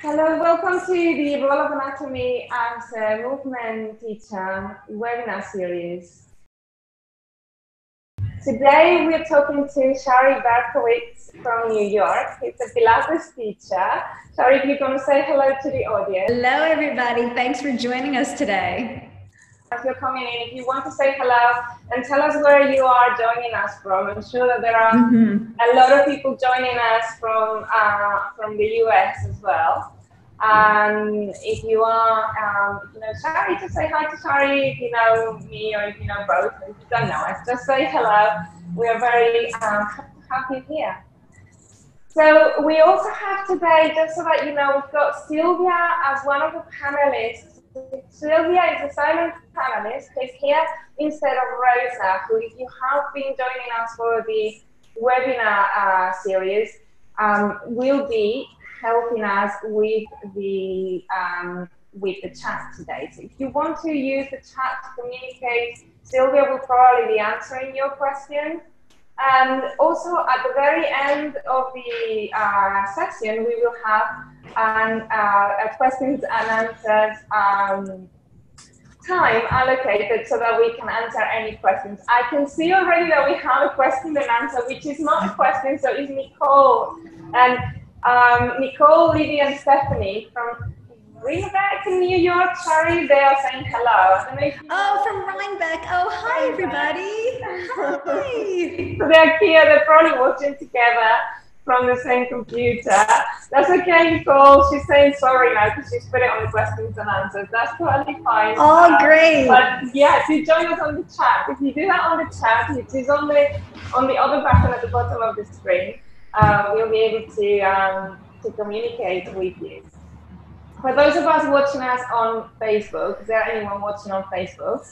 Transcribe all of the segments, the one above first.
Hello, welcome to the Role of Anatomy as a uh, Movement Teacher webinar series. Today we're talking to Shari Berkowitz from New York. He's a Pilates teacher. Shari, if you're going to say hello to the audience. Hello, everybody. Thanks for joining us today. As you're coming in, if you want to say hello and tell us where you are joining us from, I'm sure that there are mm-hmm. a lot of people joining us from uh, from the US as well. And if you are, um, you know, Shari, just say hi to Shari if you know me or if you know both. If you don't know us, just say hello. We are very um, happy here. So we also have today, just so that you know, we've got Sylvia as one of the panelists Sylvia is a silent panelist who's here instead of Rosa, who if you have been joining us for the webinar uh, series, um, will be helping us with the um, with the chat today. So if you want to use the chat to communicate, Sylvia will probably be answering your questions. And also at the very end of the uh, session, we will have an, uh, a questions and answers um, time allocated so that we can answer any questions. I can see already that we have a question and answer, which is not a question, so it's Nicole. And um, Nicole, Lydia, and Stephanie from Rhinebeck in New York. Sorry, they are saying hello. Oh, from Rhinebeck. Oh, hi, everybody. hi. so they're here. They're probably watching together from the same computer. That's okay, Nicole. She's saying sorry now because she's put it on the questions and answers. That's totally fine. Oh, uh, great. But yeah, do join us on the chat. If you do that on the chat, it is on the on the other button at the bottom of the screen. Uh, we'll be able to um, to communicate with you for those of us watching us on Facebook, is there anyone watching on Facebook?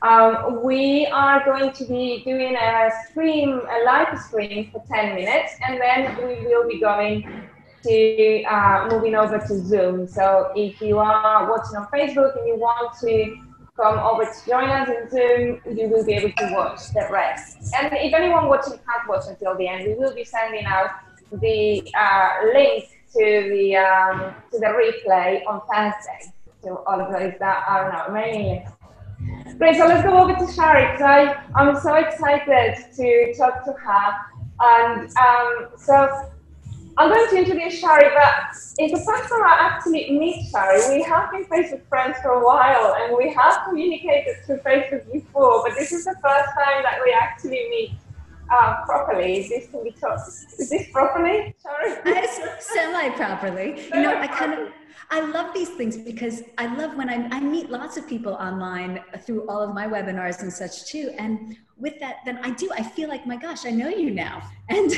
Um, we are going to be doing a stream, a live stream for 10 minutes, and then we will be going to uh, moving over to Zoom. So if you are watching on Facebook and you want to come over to join us in Zoom, you will be able to watch the rest. And if anyone watching can't watch until the end, we will be sending out the uh, link to the um, to the replay on Thursday. to all of those that are not many. Great, so let's go over to Shari because I I'm so excited to talk to her. And um, so I'm going to introduce Shari, but it's the first time I actually meet Shari. We have been Facebook friends for a while and we have communicated through Facebook before, but this is the first time that we actually meet uh, properly. Is this can be taught? Is this properly? Sorry. Semi properly. You know, I kind of. I love these things because I love when I, I meet lots of people online through all of my webinars and such too. And with that, then I do, I feel like, my gosh, I know you now. And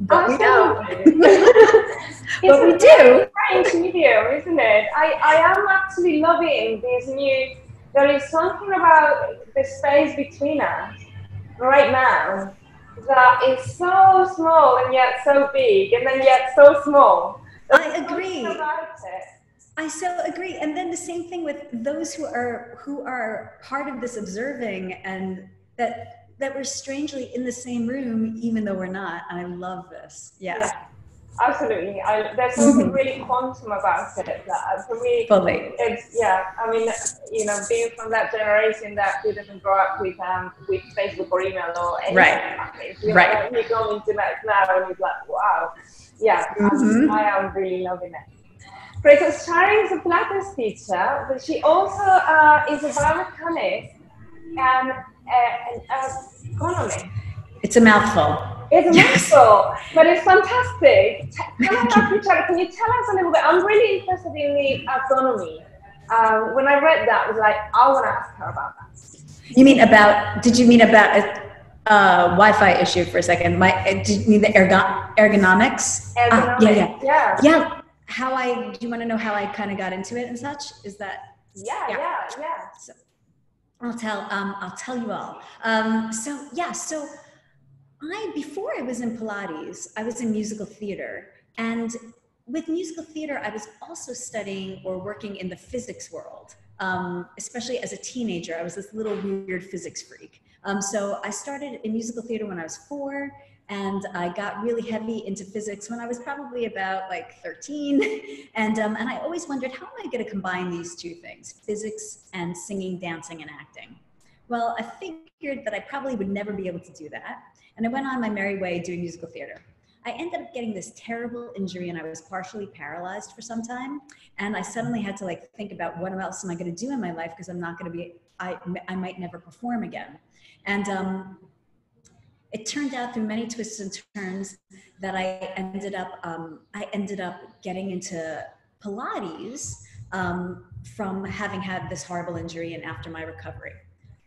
but we don't. but we do. Strange medium, isn't it? I, I am actually loving these new, there is something about the space between us right now that is so small and yet so big and then yet so small. I agree. I so agree. And then the same thing with those who are who are part of this observing and that that we're strangely in the same room even though we're not. I love this. Yeah. yeah. Absolutely. I, there's something mm-hmm. really quantum about it. That for me, Fully. it's yeah. I mean, you know, being from that generation that didn't grow up with um with Facebook or email or anything. Right. you right. Know, you go into that now and you're like, wow, yeah, mm-hmm. I am really loving it. Because Shari is a Pilates teacher, but she also uh, is a biomechanics and uh, an ergonomist. It's a mouthful. It's a yes. mouthful, but it's fantastic. Can I ask you, Can you tell us a little bit? I'm really interested in the autonomy. Um, when I read that, I was like, I want to ask her about that. You mean about? Did you mean about a, a Wi-Fi issue for a second? My, uh, did you mean the ergon- ergonomics? Ergonomics. Uh, yeah, yeah, yeah. Yeah. How I? Do you want to know how I kind of got into it and such? Is that? Yeah, yeah, yeah. yeah. So, I'll tell. Um, I'll tell you all. Um, so yeah. So I, before I was in Pilates, I was in musical theater. And with musical theater, I was also studying or working in the physics world. Um, especially as a teenager, I was this little weird physics freak. Um, so I started in musical theater when I was four, and I got really heavy into physics when I was probably about like 13. And, um, and I always wondered, how am I going to combine these two things, physics and singing, dancing, and acting? Well, I figured that I probably would never be able to do that. And I went on my merry way doing musical theater. I ended up getting this terrible injury and I was partially paralyzed for some time. And I suddenly had to like think about what else am I going to do in my life because I'm not going to be, I, I might never perform again. And um, it turned out through many twists and turns that I ended up, um, I ended up getting into Pilates um, from having had this horrible injury and after my recovery.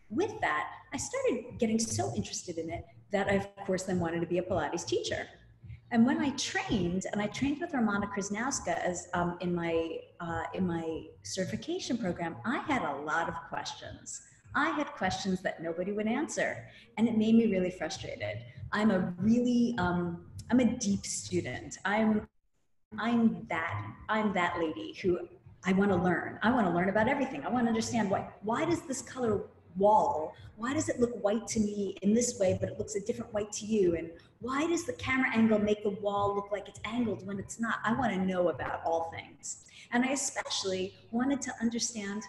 With that, I started getting so interested in it that I, of course, then wanted to be a Pilates teacher. And when I trained, and I trained with Romana Kryzanowska as um, in my uh, in my certification program, I had a lot of questions. I had questions that nobody would answer, and it made me really frustrated. I'm a really um, I'm a deep student. I'm I'm that I'm that lady who I want to learn. I want to learn about everything. I want to understand why why does this color wall. Why does it look white to me in this way but it looks a different white to you? And why does the camera angle make the wall look like it's angled when it's not? I want to know about all things. And i especially wanted to understand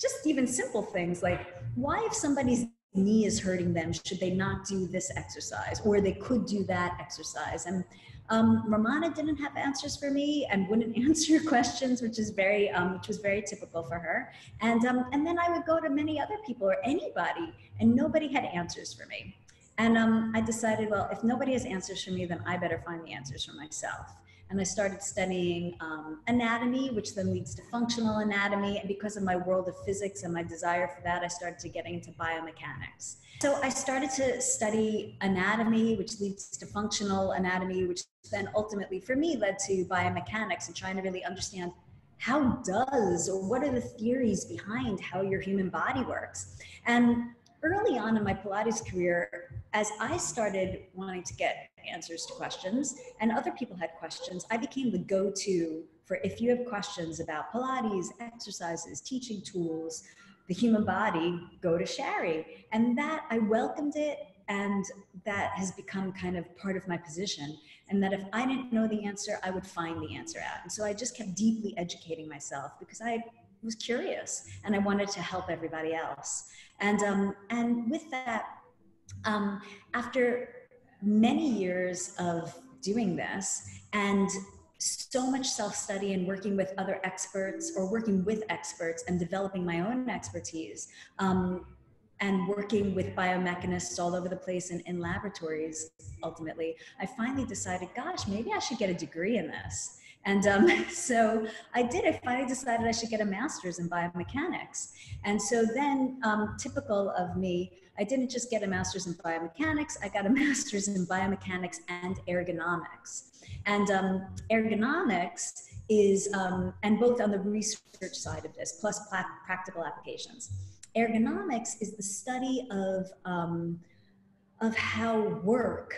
just even simple things like why if somebody's knee is hurting them should they not do this exercise? Or they could do that exercise. And um, Romana didn't have answers for me and wouldn't answer questions, which is very, um, which was very typical for her. And um, and then I would go to many other people or anybody, and nobody had answers for me. And um, I decided, well, if nobody has answers for me, then I better find the answers for myself. And I started studying um, anatomy, which then leads to functional anatomy. And because of my world of physics and my desire for that, I started to get into biomechanics. So I started to study anatomy, which leads to functional anatomy, which then ultimately for me led to biomechanics and trying to really understand how does or what are the theories behind how your human body works. And early on in my Pilates career, as I started wanting to get answers to questions and other people had questions, I became the go to for if you have questions about Pilates, exercises, teaching tools, the human body, go to Shari. And that I welcomed it and that has become kind of part of my position. And that if I didn't know the answer, I would find the answer out. And so I just kept deeply educating myself because I was curious and I wanted to help everybody else. And, um, and with that, um, after many years of doing this and so much self study and working with other experts or working with experts and developing my own expertise um, and working with biomechanists all over the place in, in laboratories ultimately i finally decided gosh maybe i should get a degree in this and um, so I did. I finally decided I should get a master's in biomechanics. And so then, um, typical of me, I didn't just get a master's in biomechanics, I got a master's in biomechanics and ergonomics. And um, ergonomics is, um, and both on the research side of this, plus practical applications. Ergonomics is the study of, um, of how work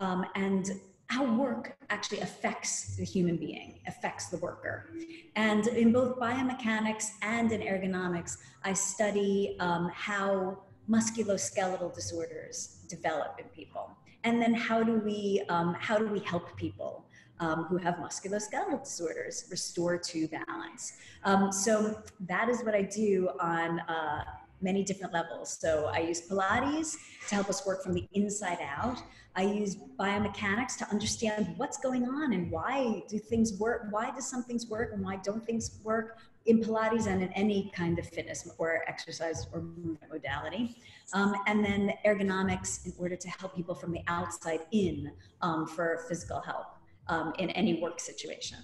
um, and how work actually affects the human being, affects the worker. And in both biomechanics and in ergonomics, I study um, how musculoskeletal disorders develop in people. And then how do we um, how do we help people um, who have musculoskeletal disorders restore to balance? Um, so that is what i do on uh, many different levels. So i use pilates to help us work from the inside out i use biomechanics to understand what's going on and why do things work why do some things work and why don't things work in Pilates and in any kind of fitness or exercise or movement modality. Um, and then ergonomics in order to help people from the outside in um, for physical help um, in any work situation.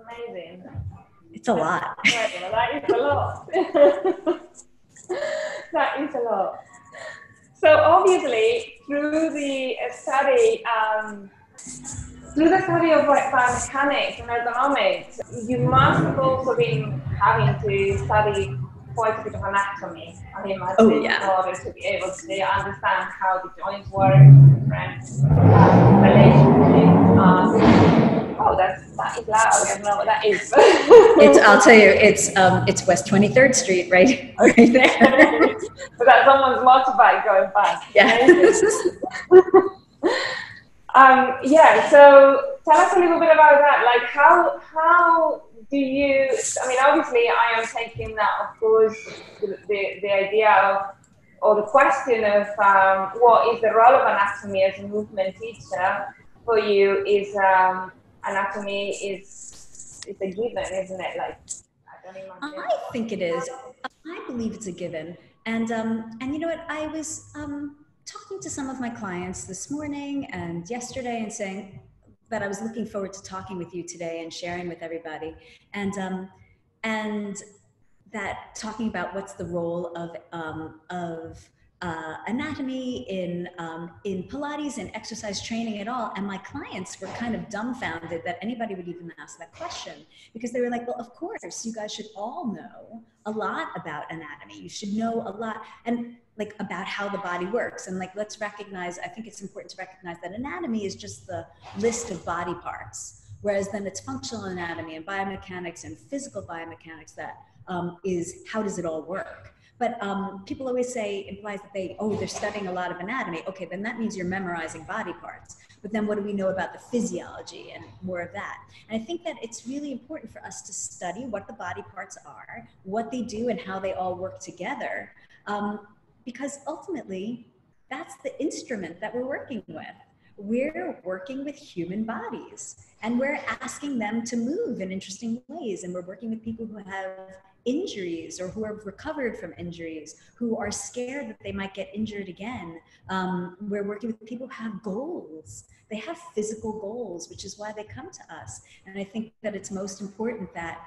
Amazing. It's a lot. that is a lot. that is a lot. So obviously, through the study, um, through the study of biomechanics and ergonomics, you must have also been having to study quite a bit of anatomy, I imagine, oh, yeah. in order to be able to understand how the joints work, different uh, relationships. Um, oh, that's, that Laos. I don't know what that is. it's, I'll tell you, it's um, it's West 23rd Street, right, right there. but that's someone's motorbike going by. Yeah. um, yeah. So tell us a little bit about that. Like, how how do you? I mean, obviously, I am taking that, of course, the the, the idea of or the question of um, what is the role of anatomy as a movement teacher for you is um, anatomy is is a given, isn't it? Like I, I think it is. I believe it's a given, and um, and you know what? I was um, talking to some of my clients this morning and yesterday, and saying that I was looking forward to talking with you today and sharing with everybody, and um, and that talking about what's the role of um, of uh, anatomy in um, in Pilates and exercise training at all, and my clients were kind of dumbfounded that anybody would even ask that question because they were like, "Well, of course, you guys should all know a lot about anatomy. You should know a lot and like about how the body works. And like, let's recognize. I think it's important to recognize that anatomy is just the list of body parts, whereas then it's functional anatomy and biomechanics and physical biomechanics that um, is how does it all work? But um, people always say, implies that they, oh, they're studying a lot of anatomy. Okay, then that means you're memorizing body parts. But then what do we know about the physiology and more of that? And I think that it's really important for us to study what the body parts are, what they do, and how they all work together. Um, because ultimately, that's the instrument that we're working with. We're working with human bodies and we're asking them to move in interesting ways. And we're working with people who have injuries or who have recovered from injuries, who are scared that they might get injured again. Um, we're working with people who have goals. They have physical goals, which is why they come to us. And I think that it's most important that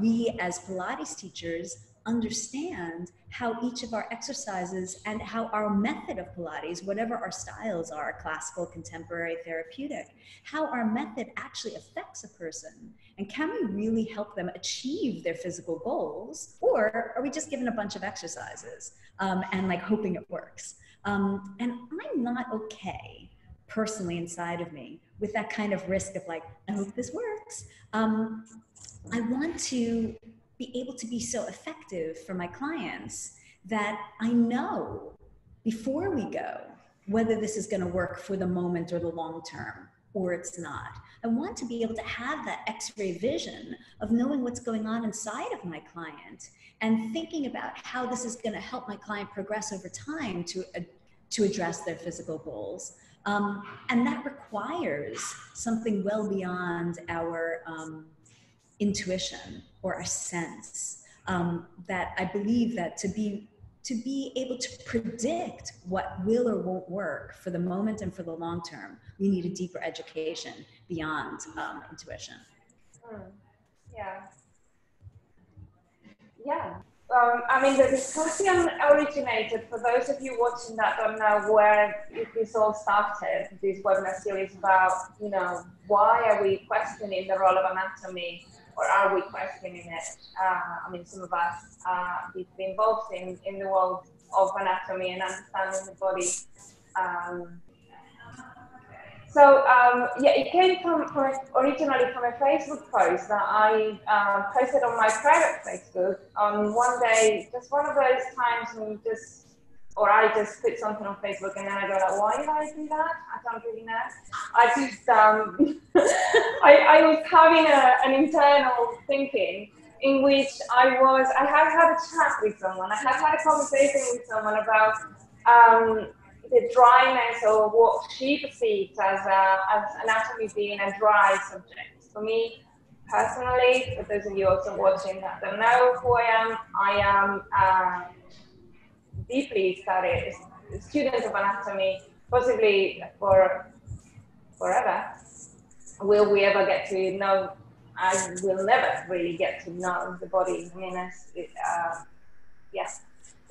we as Pilates teachers understand how each of our exercises and how our method of Pilates, whatever our styles are classical, contemporary, therapeutic how our method actually affects a person. And can we really help them achieve their physical goals? Or are we just given a bunch of exercises um, and like hoping it works? Um, and I'm not okay personally inside of me with that kind of risk of like, I hope this works. Um, I want to be able to be so effective for my clients that I know before we go whether this is going to work for the moment or the long term or it's not. I want to be able to have that x ray vision of knowing what's going on inside of my client and thinking about how this is going to help my client progress over time to, uh, to address their physical goals. Um, and that requires something well beyond our um, intuition or a sense um, that I believe that to be to be able to predict what will or won't work for the moment and for the long term, we need a deeper education beyond um, intuition. Mm. Yeah. Yeah. Um, I mean, the discussion originated, for those of you watching that don't know where this all started, this webinar series about, you know, why are we questioning the role of anatomy or are we questioning it? Uh, I mean, some of us uh, be involved in, in the world of anatomy and understanding the body. Um, so um, yeah, it came from, from originally from a Facebook post that I uh, posted on my private Facebook on one day, just one of those times when you just or I just put something on Facebook and then I go like, why did I do that? I don't really know. I just, um, I, I was having a, an internal thinking in which I was, I had had a chat with someone, I had had a conversation with someone about um, the dryness or what she perceived as, a, as anatomy being a dry subject. For me, personally, for those of you also watching that don't know who I am, I am uh, deeply studied students of anatomy, possibly for forever. Will we ever get to know? I will never really get to know the body. I mean, it's, it, uh, yeah,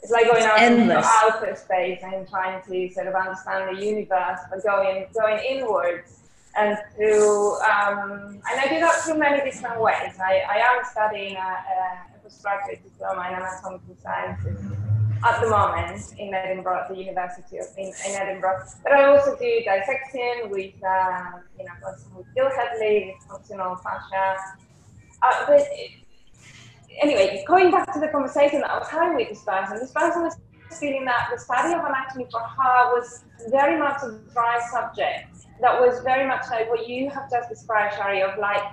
it's like going out into outer space and trying to sort of understand the universe, but going going inwards and through. Um, and I do that through many different ways. I, I am studying a, a postgraduate diploma in anatomical sciences at the moment in Edinburgh, at the University of in, in Edinburgh. But I also do dissection with, uh, you know, with Gil Hedley, with functional fascia. Uh, but anyway, going back to the conversation that I was having with this person, this person was feeling that the study of anatomy for her was very much a dry subject. That was very much like what you have just described, Shari, of like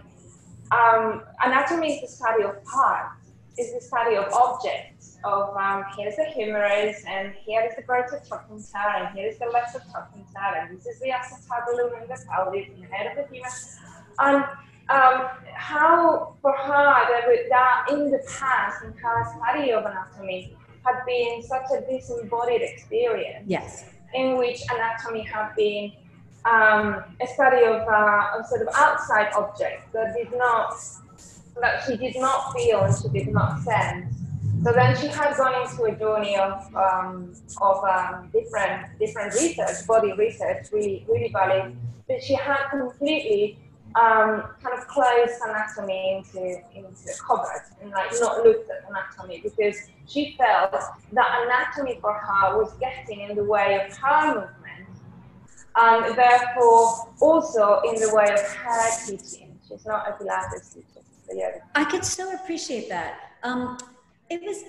um, anatomy is the study of parts, is the study of objects, of um, here's the humerus, and here is the greater trochanter, and here is the lesser trochanter, and this is the acetabulum and the pelvis, and the head of the humerus. And um, how for her that, that in the past in her study of anatomy had been such a disembodied experience. Yes. In which anatomy had been um, a study of uh, a sort of outside objects that did not that she did not feel and she did not sense. So then she had gone into a journey of um, of um, different different research, body research, really really valid. But she had completely um, kind of closed anatomy into into a cupboard and like not looked at anatomy because she felt that anatomy for her was getting in the way of her movement and therefore also in the way of her teaching. She's not a Pilates teacher. I could so appreciate that. Um, it was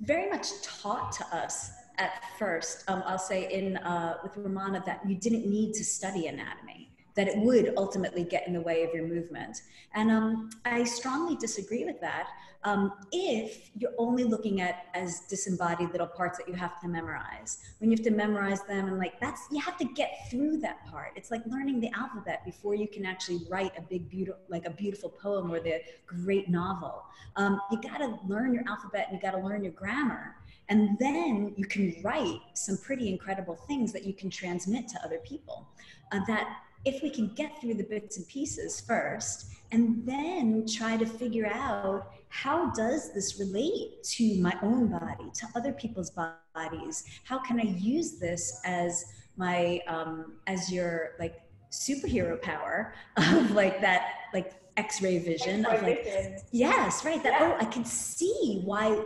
very much taught to us at first. Um, I'll say in uh, with Romana that you didn't need to study anatomy that it would ultimately get in the way of your movement. And um, I strongly disagree with that. Um, if you're only looking at as disembodied little parts that you have to memorize, when you have to memorize them and like that's you have to get through that part. It's like learning the alphabet before you can actually write a big beautiful like a beautiful poem or the great novel. Um, you got to learn your alphabet and you got to learn your grammar. And then you can write some pretty incredible things that you can transmit to other people. Uh, that if we can get through the bits and pieces first and then try to figure out how does this relate to my own body to other people's bodies how can i use this as my um, as your like superhero power of like that like x-ray vision X-ray of like vision. yes right that Yeah. oh i can see why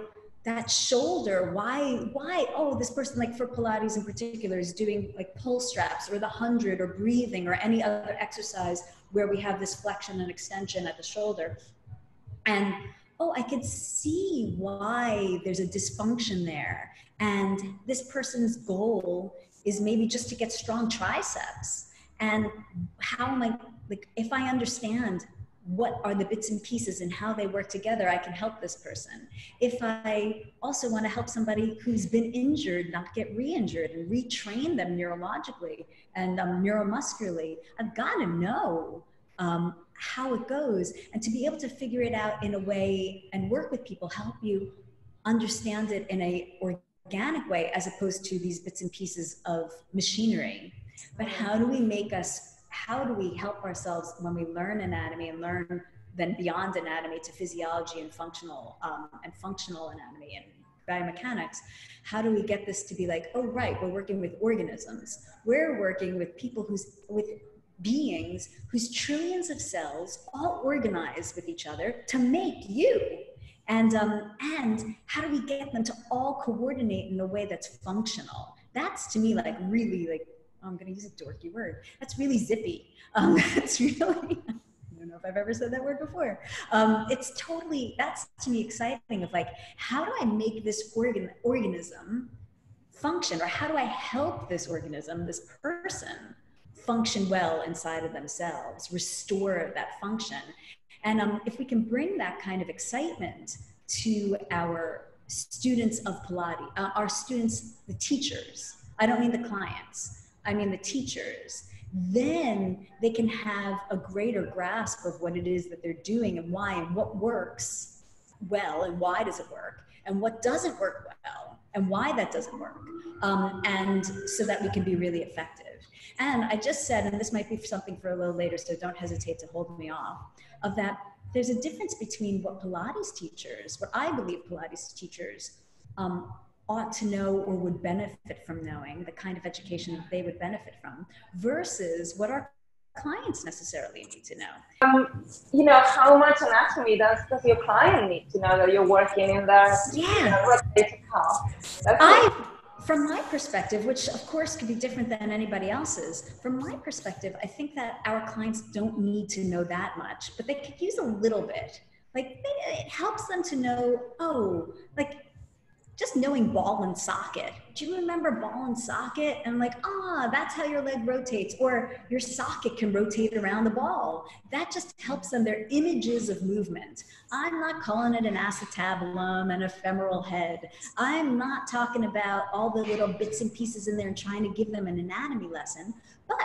that shoulder why why oh this person like for pilates in particular is doing like pull straps or the 100 or breathing or any other exercise where we have this flexion and extension at the shoulder. And oh i could see why there's a dysfunction there. And this person's goal is maybe just to get strong triceps. And how am i like if i understand what are the bits and pieces and how they work together i can help this person. If i also want to help somebody who's been injured not get re-injured and retrain them neurologically and um, neuromuscularly i've got to know um, how it goes. And to be able to figure it out in a way and work with people help you understand it in a organic way as opposed to these bits and pieces of machinery. But how do we make us how do we help ourselves when we learn anatomy and learn then beyond anatomy to physiology and functional um, and functional anatomy and biomechanics? How do we get this to be like oh right we're working with organisms. We're working with people who's with beings whose trillions of cells all organize with each other to make you. And um, and how do we get them to all coordinate in a way that's functional? That's to me like really like i'm going to use a dorky word that's really zippy um, that's really I don't know if I've ever said that word before. Um, it's totally that's to me exciting. Of like, how do I make this organ organism function, or how do I help this organism, this person, function well inside of themselves, restore that function. And um, if we can bring that kind of excitement to our students of Pilates, uh, our students, the teachers, I don't mean the clients, I mean the teachers, then they can have a greater grasp of what it is that they're doing and why and what works well and why does it work and what doesn't work well and why that doesn't work. Um, and so that we can be really effective. And I just said, and this might be something for a little later, so don't hesitate to hold me off, of that there's a difference between what Pilates teachers, what I believe Pilates teachers um, ought to know or would benefit from knowing, the kind of education that they would benefit from, versus what our clients necessarily need to know. Um, you know, how much anatomy does, does your client need to know that you're working in their Yeah. I, from my perspective, which of course could be different than anybody else's, from my perspective, I think that our clients don't need to know that much, but they could use a little bit. Like it helps them to know, oh, like just knowing ball and socket. Do you remember ball and socket? And like, ah, that's how your leg rotates, or your socket can rotate around the ball. That just helps them. Their images of movement. I'm not calling it an acetabulum and a femoral head. I'm not talking about all the little bits and pieces in there and trying to give them an anatomy lesson, but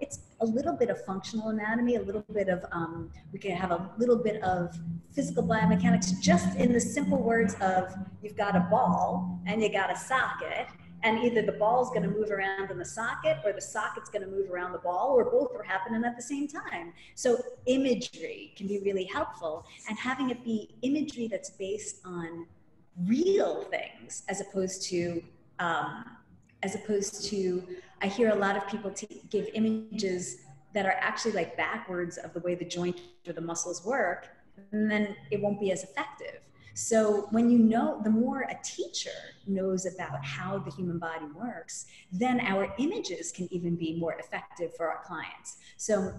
it's a little bit of functional anatomy, a little bit of, um, we can have a little bit of physical biomechanics just in the simple words of you've got a ball and you got a socket and either the ball is going to move around in the socket or the socket's going to move around the ball or both are happening at the same time. So imagery can be really helpful and having it be imagery that's based on real things as opposed to um, as opposed to I hear a lot of people t- give images that are actually like backwards of the way the joint or the muscles work, and then it won't be as effective. So when you know, the more a teacher knows about how the human body works, then our images can even be more effective for our clients. So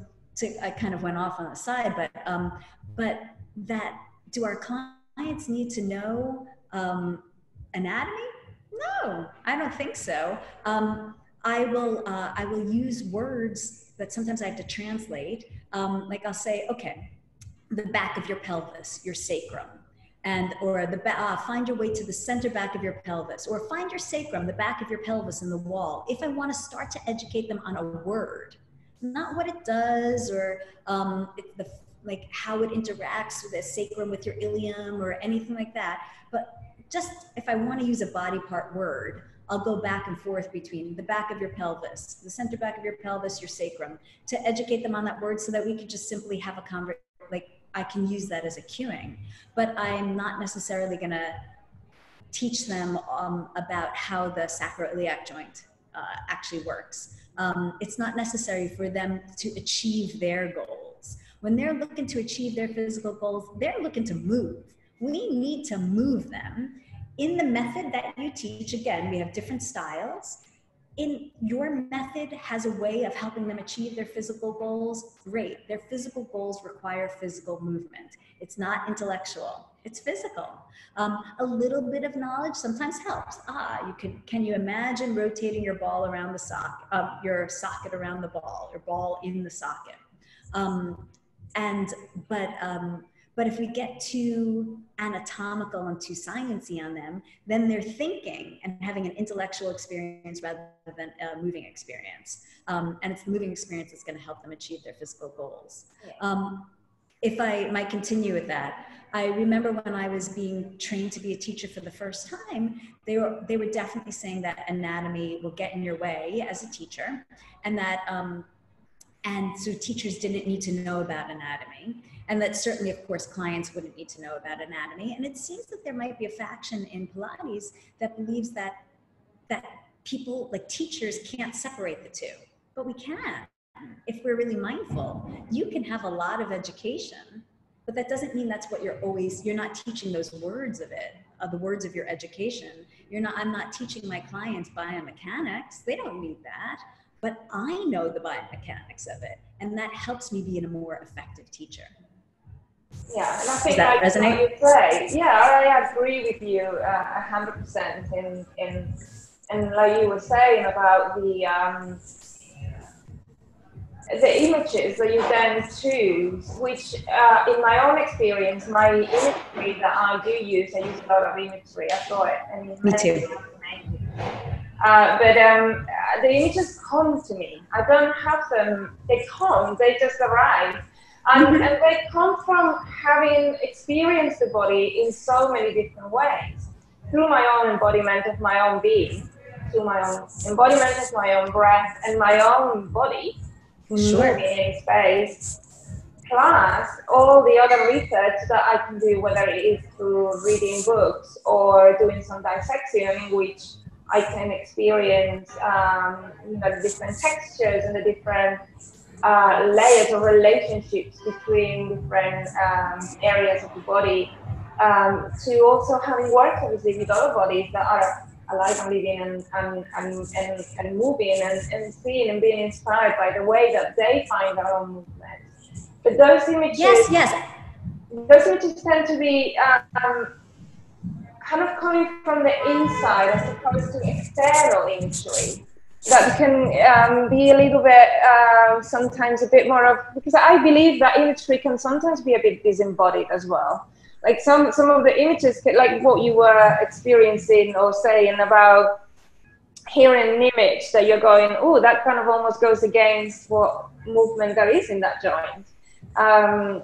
I kind of went off on the side, but um, but that do our clients need to know um, anatomy? No, I don't think so. Um, I will uh, I will use words that sometimes I have to translate. Um, like I'll say, okay, the back of your pelvis, your sacrum, and or the uh, find your way to the center back of your pelvis, or find your sacrum, the back of your pelvis in the wall. If I want to start to educate them on a word, not what it does or um, the like how it interacts with the sacrum with your ilium or anything like that, but just if I want to use a body part word, I'll go back and forth between the back of your pelvis, the center back of your pelvis, your sacrum, to educate them on that word so that we could just simply have a conversation. Like I can use that as a cueing, but I'm not necessarily going to teach them um, about how the sacroiliac joint uh, actually works. Um, it's not necessary for them to achieve their goals. When they're looking to achieve their physical goals, they're looking to move. We need to move them in the method that you teach, again, we have different styles. In your method has a way of helping them achieve their physical goals. Great. Their physical goals require physical movement. It's not intellectual. It's physical. Um, a little bit of knowledge sometimes helps. Ah, you can. Can you imagine rotating your ball around the sock, uh, your socket around the ball, your ball in the socket? Um, and but um, but if we get too anatomical and too sciencey on them, then they're thinking and having an intellectual experience rather than a moving experience. Um, and it's the moving experience that's going to help them achieve their physical goals. Um, if I might continue with that, I remember when I was being trained to be a teacher for the first time, they were they were definitely saying that anatomy will get in your way as a teacher, and that um, and so teachers didn't need to know about anatomy and that certainly of course clients wouldn't need to know about anatomy. And it seems that there might be a faction in pilates that believes that that people like teachers can't separate the two. But we can if we're really mindful. You can have a lot of education but that doesn't mean that's what you're always you're not teaching those words of it of the words of your education. You're not i'm not teaching my clients biomechanics. They don't need that. But i know the biomechanics of it and that helps me be a more effective teacher yeah, and I think like resonate? you say, yeah, I agree with you uh, a hundred percent. In in and like you were saying about the um, the images that you then choose, which uh, in my own experience, my imagery that I do use, I use a lot of imagery. I saw it. And me too. Uh, but um, the images come to me. I don't have them. They come. They just arrive. And, and they come from having experienced the body in so many different ways through my own embodiment of my own being, through my own embodiment of my own breath and my own body, sure. in space, plus all the other research that I can do, whether it is through reading books or doing some dissection in which I can experience um, you know, the different textures and the different uh, layers of relationships between different um, areas of the body um, to also having worked obviously with other bodies that are alive and living and, and, and, and, and moving and, and seeing and being inspired by the way that they find their own movement. But those images, yes, yes, those images tend to be um, kind of coming from the inside as opposed to external imagery that can um, be a little bit uh, sometimes a bit more of because I believe that imagery can sometimes be a bit disembodied as well. Like some some of the images, like what you were experiencing or saying about hearing an image that you're going, oh, that kind of almost goes against what movement there is in that joint. Um,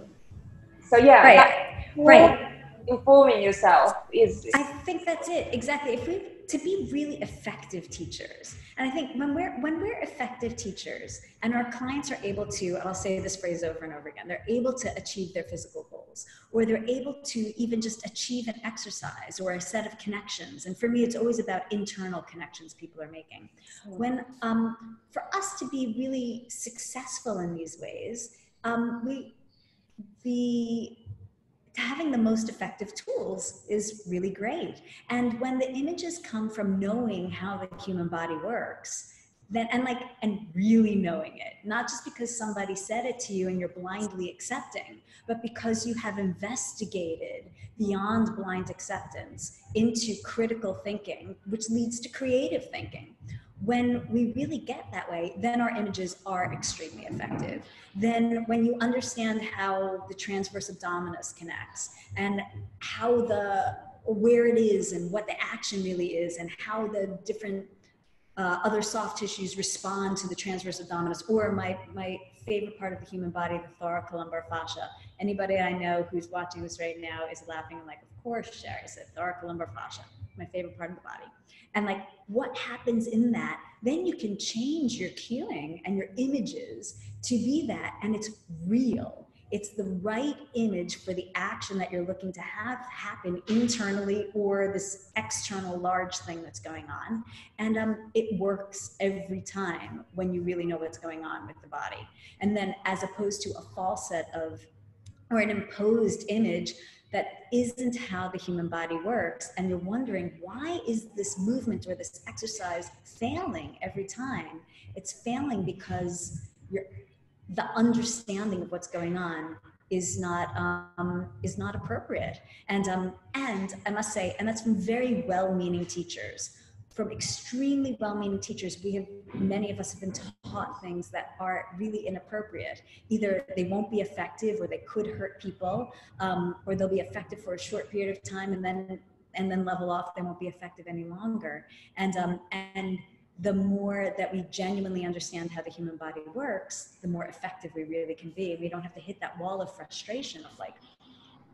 so yeah, right, right. Informing yourself is. I think that's it exactly. If we to be really effective teachers, and I think when we're when we're effective teachers and our clients are able to, I'll say this phrase over and over again, they're able to achieve their physical goals, or they're able to even just achieve an exercise or a set of connections. And for me, it's always about internal connections people are making. When um, for us to be really successful in these ways, um, we the having the most effective tools is really great. And when the images come from knowing how the human body works, then and like and really knowing it, not just because somebody said it to you and you're blindly accepting, but because you have investigated beyond blind acceptance into critical thinking, which leads to creative thinking when we really get that way, then our images are extremely effective. Then, when you understand how the transverse abdominis connects and how the where it is and what the action really is and how the different uh, other soft tissues respond to the transverse abdominis or my my favorite part of the human body the thoracolumbar fascia anybody i know who's watching this right now is laughing like of course Shari said thoracolumbar fascia my favorite part of the body and like what happens in that then you can change your cueing and your images to be that and it's real. It's the right image for the action that you're looking to have happen internally or this external large thing that's going on. And um, it works every time when you really know what's going on with the body. And then as opposed to a false set of or an imposed image that isn't how the human body works and you're wondering why is this movement or this exercise failing every time? It's failing because the understanding of what's going on is not um, is not appropriate. And um, and i must say and that's from very well-meaning teachers from extremely well-meaning teachers we have many of us have been taught things that are really inappropriate. Either they won't be effective or they could hurt people um, or they'll be effective for a short period of time and then and then level off. They won't be effective any longer. And um, and the more that we genuinely understand how the human body works the more effective we really can be. We don't have to hit that wall of frustration of like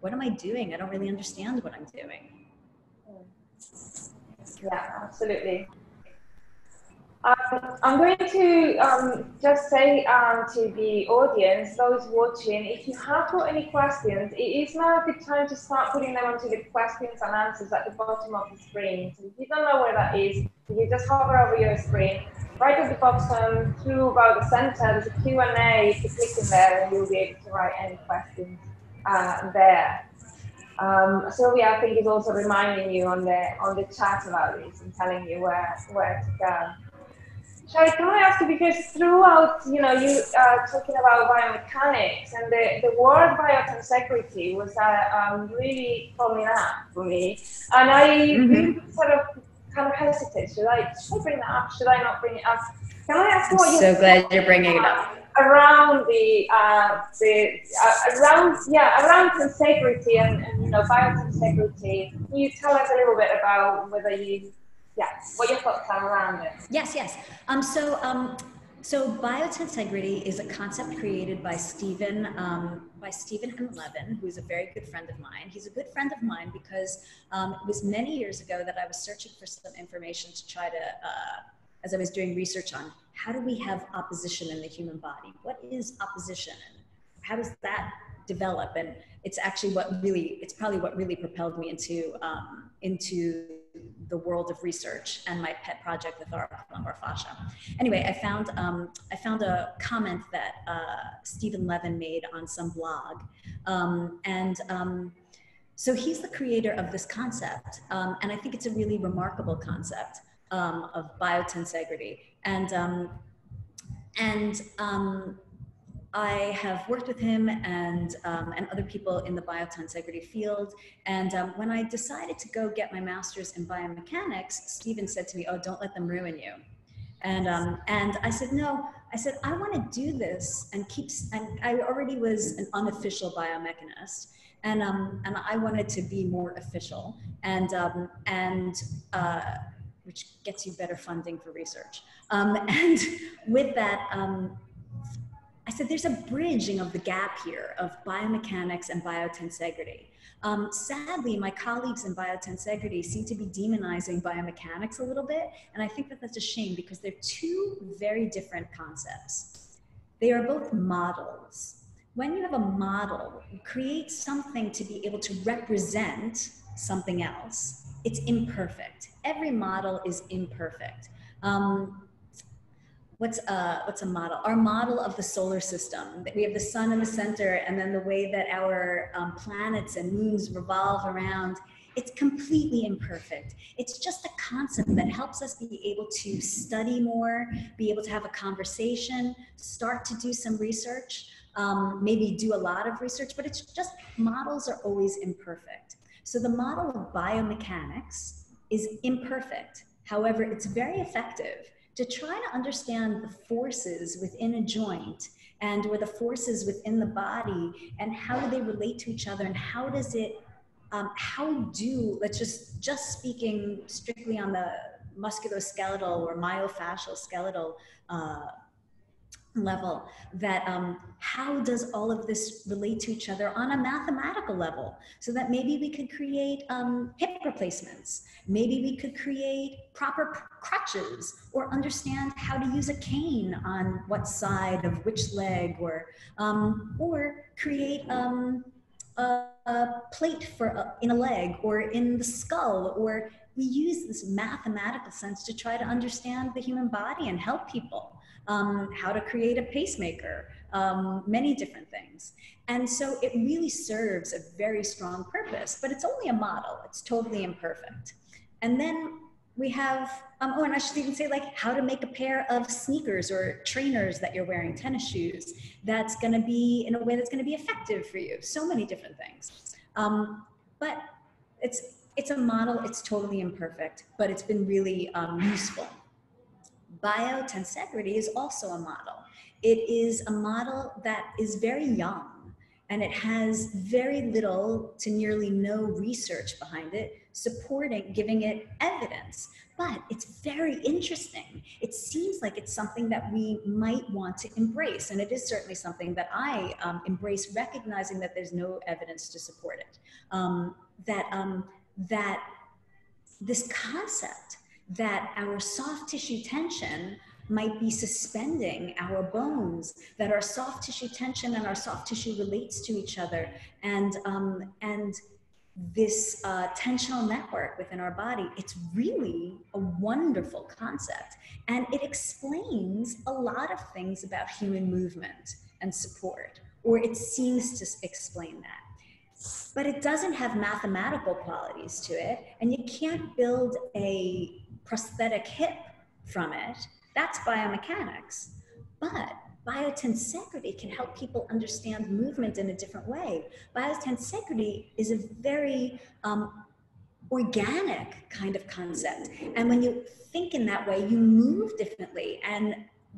what am i doing? I don't really understand what i'm doing yeah, absolutely. Um, I'm going to um, just say um, to the audience, those watching, if you have got any questions, it is now a good time to start putting them onto the questions and answers at the bottom of the screen. So if you don't know where that is, you just hover over your screen. Right at the bottom, through about the center, there's a Q&A. You click in there, and you'll be able to write any questions uh, there. Um, Sylvia, I think, is also reminding you on the on the chat about this and telling you where where to go. Shari, can I ask you because throughout, you know, you uh, talking about biomechanics and the, the word biotensegrity was uh, um, really coming up for me, and I mm-hmm. really sort of kind of hesitate. Should I should I bring that up? Should I not bring it up? Can I ask I'm what so glad you're bringing it up around the uh, the uh, around yeah around tensegrity and, and you know biotensegrity. Can you tell us a little bit about whether you yeah what your thoughts are around it? Yes, yes. Um, so um, so biotensegrity is a concept created by Stephen um, by Stephen M. Levin, who is a very good friend of mine. He's a good friend of mine because um, it was many years ago that I was searching for some information to try to, uh, as I was doing research on how do we have opposition in the human body? What is opposition how does that develop? And it's actually what really, it's probably what really propelled me into, um, into the world of research and my pet project with lumbar fascia. Anyway, I found, um, I found a comment that uh, Stephen Levin made on some blog. Um, and um, so he's the creator of this concept, um, and I think it's a really remarkable concept um, of biotensegrity. And um, and um, I have worked with him and um, and other people in the biotensegrity field. And um, when I decided to go get my master's in biomechanics, Stephen said to me, "Oh, don't let them ruin you." And um, and I said, no. I said I want to do this and keep. And I already was an unofficial biomechanist, and um, and I wanted to be more official, and um, and uh, which gets you better funding for research. Um, and with that, um, I said there's a bridging of the gap here of biomechanics and biotensegrity. Um, sadly, my colleagues in biotensegrity seem to be demonizing biomechanics a little bit, and I think that that's a shame because they're two very different concepts. They are both models when you have a model, you create something to be able to represent something else. It's imperfect. Every model is imperfect. Um, what's a, what's a model? Our model of the solar system. We have the sun in the center and then the way that our um, planets and moons revolve around, it's completely imperfect. It's just a concept that helps us be able to study more, be able to have a conversation, start to do some research um, maybe do a lot of research, but it's just models are always imperfect. So the model of biomechanics is imperfect. However, it's very effective to try to understand the forces within a joint and or the forces within the body and how do they relate to each other and how does it um, how do let's just just speaking strictly on the musculoskeletal or myofascial skeletal uh, level that um, how does all of this relate to each other on a mathematical level? So that maybe we could create um, hip replacements. Maybe we could create proper crutches or understand how to use a cane on what side of which leg or um, or create um, a, a, plate for a, in a leg or in the skull or we use this mathematical sense to try to understand the human body and help people um, how to create a pacemaker, um, many different things. And so it really serves a very strong purpose, but it's only a model, it's totally imperfect. And then we have, um, oh, and I should even say like how to make a pair of sneakers or trainers that you're wearing, tennis shoes, that's gonna be in a way that's gonna be effective for you. So many different things. Um, but it's, it's a model, it's totally imperfect, but it's been really um, useful biotensegrity is also a model. It is a model that is very young and it has very little to nearly no research behind it supporting giving it evidence. But it's very interesting. It seems like it's something that we might want to embrace and it is certainly something that i um, embrace recognizing that there's no evidence to support it. Um, that um, that this concept that our soft tissue tension might be suspending our bones, that our soft tissue tension and our soft tissue relates to each other. And, um, and this uh, tensional network within our body, it's really a wonderful concept. And it explains a lot of things about human movement and support, or it seems to explain that but it doesn't have mathematical qualities to it and you can't build a prosthetic hip from it, that's biomechanics. But biotensegrity can help people understand movement in a different way. Biotensegrity is a very um, organic kind of concept. And when you think in that way, you move differently. And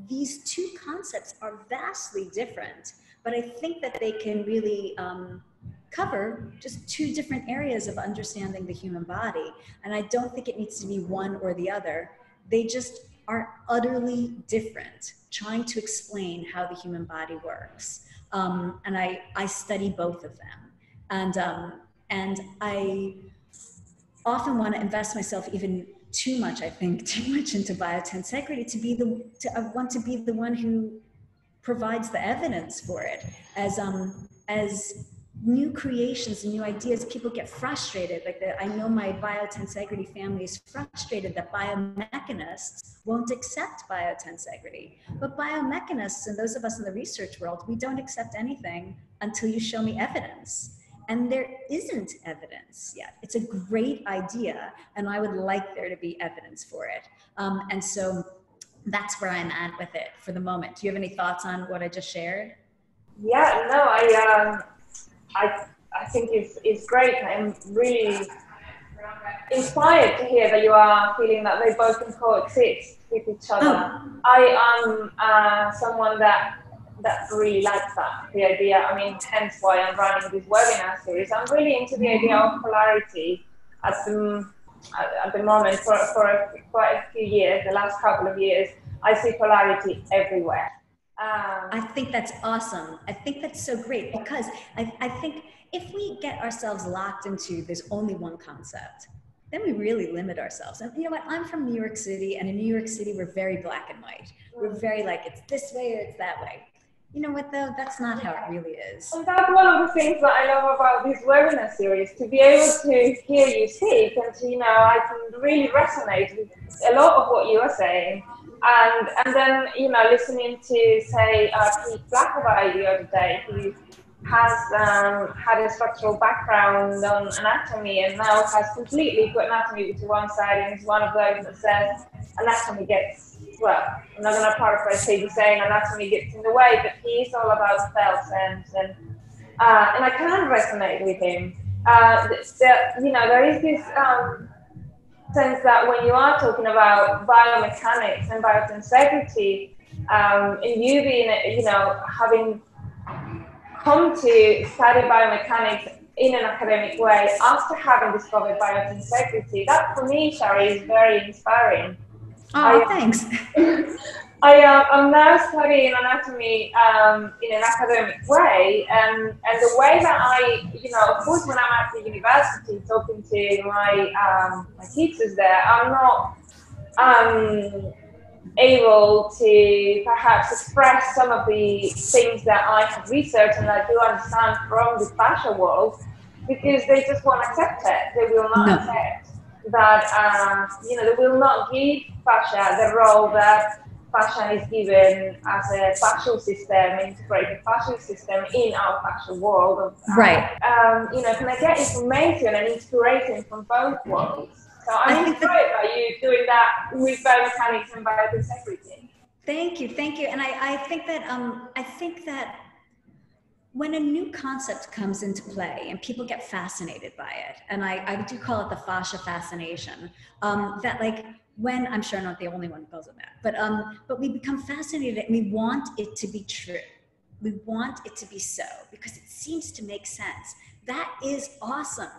these two concepts are vastly different, but I think that they can really um, cover just two different areas of understanding the human body. And I don't think it needs to be one or the other. They just are utterly different, trying to explain how the human body works. Um, and I, I study both of them. And, um, and I often want to invest myself even too much, I think, too much into biotensegrity to be the, to, I want to be the one who provides the evidence for it as, um, as new creations and new ideas, people get frustrated. Like the, I know my biotensegrity family is frustrated that biomechanists won't accept biotensegrity. But biomechanists and those of us in the research world, we don't accept anything until you show me evidence. and there isn't evidence yet. It's a great idea, and I would like there to be evidence for it. Um, and so that's where I'm at with it for the moment. Do you have any thoughts on what I just shared? Yeah, no, I, um, I, I think it's, it's great. I'm really inspired to hear that you are feeling that they both can coexist with each other. Oh. I am uh, someone that that really likes that the idea. I mean, hence why I'm running this webinar series. I'm really into the idea of polarity at the at, the moment for for quite a few years, the last couple of years. I see polarity everywhere. Um, I think that's awesome. I think that's so great because I, I think if we get ourselves locked into there's only one concept, then we really limit ourselves. And you know what? I'm from New York City, and in New York City, we're very black and white. We're very like, it's this way or it's that way. You know what, though? That's not how it really is. And that's one of the things that I love about this webinar series to be able to hear you speak and to, you know, I can really resonate with a lot of what you are saying. And, and then, you know, listening to, say, uh, Pete Blackaby the other day, who has um, had a structural background on anatomy and now has completely put anatomy to one side and is one of those that says anatomy gets, well, I'm not going to paraphrase Pete saying anatomy gets in the way, but he's all about felt sense and, uh, and I can resonate with him. Uh, the, you know, there is this um, sense that when you are talking about biomechanics and biotensegrity, um, and you being, you know, having come to study biomechanics in an academic way after having discovered biotensegrity, that for me, Shari, is very inspiring. Oh, I, thanks. I am now studying anatomy um, in an academic way, and, and the way that I, you know, of course, when I'm at the university talking to my um, my teachers there, I'm not um, able to perhaps express some of the things that I have researched and I do understand from the fascia world because they just won't accept it. They will not no. accept that, uh, you know, they will not give fascia the role that fascia is given as a fascial system, integrated fascial system in our fascial world. right. Um, you know, can I get information and inspiration from both worlds? So I'm inspired by you doing that with biomechanics and biotensegrity. Thank you, thank you. And I, I think that um, I think that when a new concept comes into play and people get fascinated by it, and I, I do call it the fascia fascination, um, that like when I'm sure not the only one who it that, but um, but we become fascinated and we want it to be true. We want it to be so because it seems to make sense. That is awesome.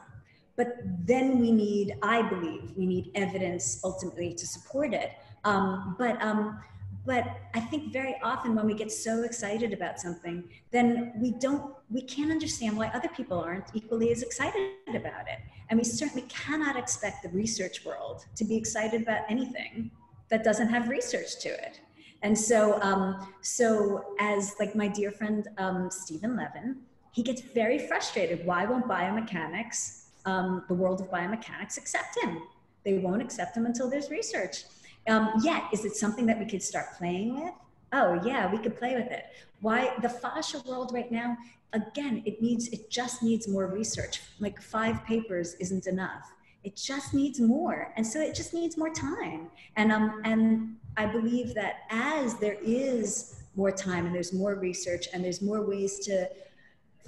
But then we need, I believe, we need evidence ultimately to support it. Um, but um, but I think very often when we get so excited about something, then we don't, we can't understand why other people aren't equally as excited about it. And we certainly cannot expect the research world to be excited about anything that doesn't have research to it. And so, um, so as like my dear friend um, Stephen Levin, he gets very frustrated. Why won't biomechanics um, the world of biomechanics accept him. They won't accept him until there's research. Um, yet, is it something that we could start playing with? Oh yeah, we could play with it. Why the fascia world right now? Again, it needs it just needs more research. Like five papers isn't enough. It just needs more, and so it just needs more time. And um and I believe that as there is more time and there's more research and there's more ways to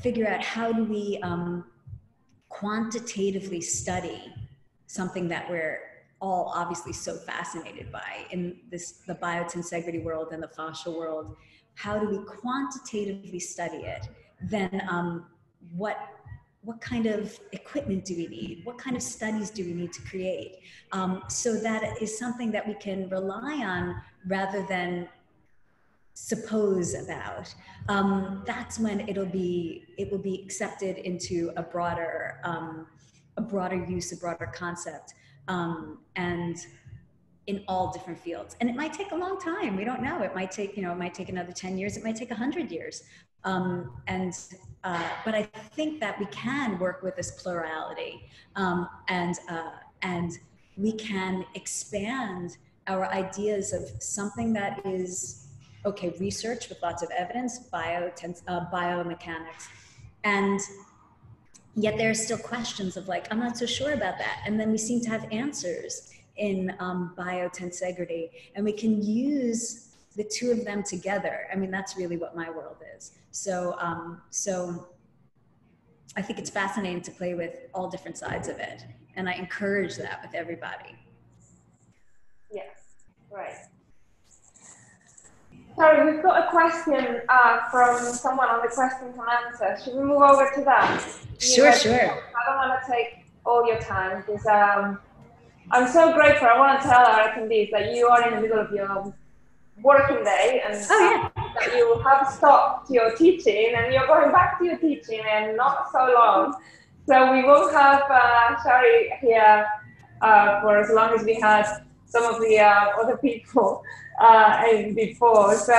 figure out how do we um, quantitatively study something that we're all obviously so fascinated by in this the biotensegrity world and the fascia world how do we quantitatively study it? Then um, what what kind of equipment do we need? What kind of studies do we need to create? Um, so that is something that we can rely on rather than suppose about, um, that's when it'll be it will be accepted into a broader um, a broader use, a broader concept, um, and in all different fields. And it might take a long time. We don't know. It might take you know it might take another ten years. It might take hundred years. Um, and uh, but I think that we can work with this plurality um, and uh, and we can expand our ideas of something that is okay, research with lots of evidence, bio, uh, biomechanics, and yet there are still questions of like, I'm not so sure about that. And then we seem to have answers in um, biotensegrity, and we can use the two of them together. I mean, that's really what my world is. So, um, so I think it's fascinating to play with all different sides of it, and I encourage that with everybody. Yes, right. Sorry, we've got a question uh, from someone on the questions and answers. Should we move over to that? Sure, sure. I don't want to take all your time because um, I'm so grateful. I want to tell our attendees that you are in the middle of your working day and oh, yeah. that you have stopped your teaching and you're going back to your teaching and not so long. So we won't have uh, Shari here uh, for as long as we had some of the uh, other people uh, before. So,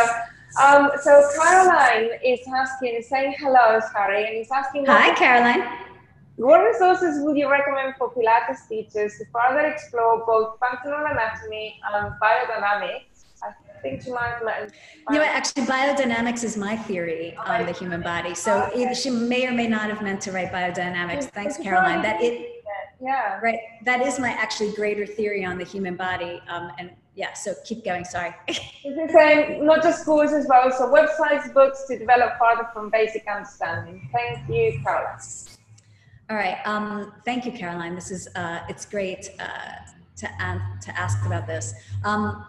um, so Caroline is asking, saying hello, sorry, and he's asking. Hi, Caroline. What resources would you recommend for Pilates teachers to further explore both functional anatomy and biodynamics I think you might. You know, actually, biodynamics is my theory on the human body. So okay. she may or may not have meant to write biodynamics. Thanks, Caroline. That it. Yeah. Right. That is my actually greater theory on the human body. Um, and yeah, so keep going. Sorry. This saying not just courses, but also websites, books to develop further from basic understanding. Thank you, Caroline. All right. Um, thank you, Caroline. This is uh, it's great uh, to uh, to ask about this. Um,